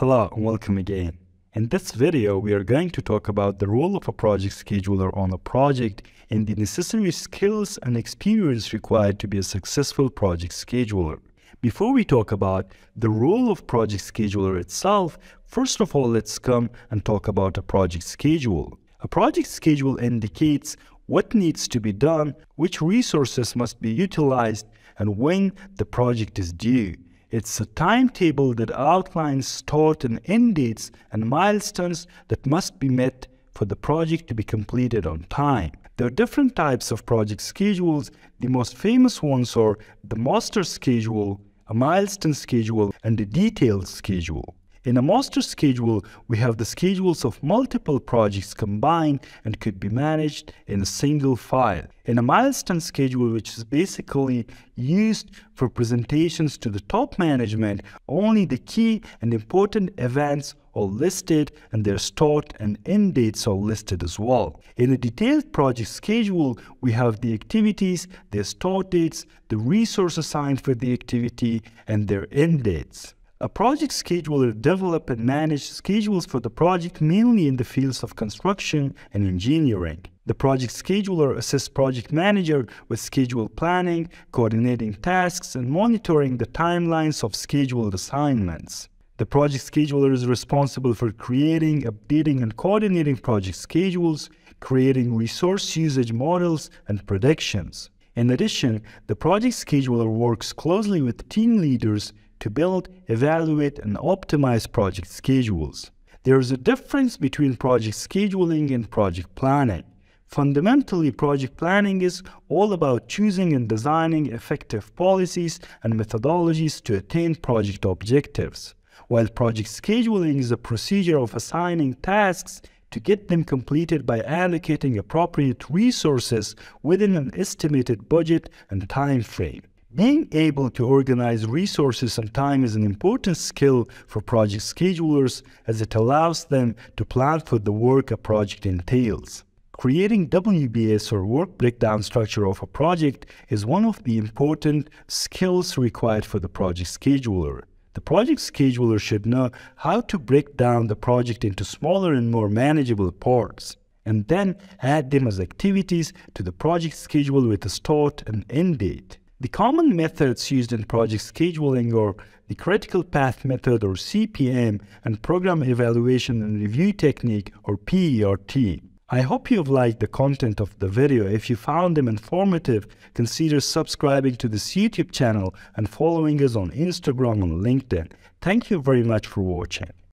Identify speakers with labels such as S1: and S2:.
S1: Hello and welcome again. In this video, we are going to talk about the role of a project scheduler on a project and the necessary skills and experience required to be a successful project scheduler. Before we talk about the role of project scheduler itself, first of all, let's come and talk about a project schedule. A project schedule indicates what needs to be done, which resources must be utilized, and when the project is due. It's a timetable that outlines start and end dates and milestones that must be met for the project to be completed on time. There are different types of project schedules. The most famous ones are the master schedule, a milestone schedule, and a detailed schedule. In a master schedule, we have the schedules of multiple projects combined and could be managed in a single file. In a milestone schedule, which is basically used for presentations to the top management, only the key and important events are listed and their start and end dates are listed as well. In a detailed project schedule, we have the activities, their start dates, the resource assigned for the activity, and their end dates. A project scheduler develops and manages schedules for the project mainly in the fields of construction and engineering. The project scheduler assists project manager with schedule planning, coordinating tasks, and monitoring the timelines of scheduled assignments. The project scheduler is responsible for creating, updating, and coordinating project schedules, creating resource usage models and predictions. In addition, the project scheduler works closely with team leaders to build, evaluate, and optimize project schedules. There is a difference between project scheduling and project planning. Fundamentally, project planning is all about choosing and designing effective policies and methodologies to attain project objectives, while project scheduling is a procedure of assigning tasks to get them completed by allocating appropriate resources within an estimated budget and time frame. Being able to organize resources and time is an important skill for project schedulers as it allows them to plan for the work a project entails. Creating WBS or work breakdown structure of a project is one of the important skills required for the project scheduler. The project scheduler should know how to break down the project into smaller and more manageable parts and then add them as activities to the project schedule with a start and end date. The common methods used in project scheduling are the critical path method or CPM and program evaluation and review technique or PERT. I hope you have liked the content of the video. If you found them informative, consider subscribing to this YouTube channel and following us on Instagram and LinkedIn. Thank you very much for watching.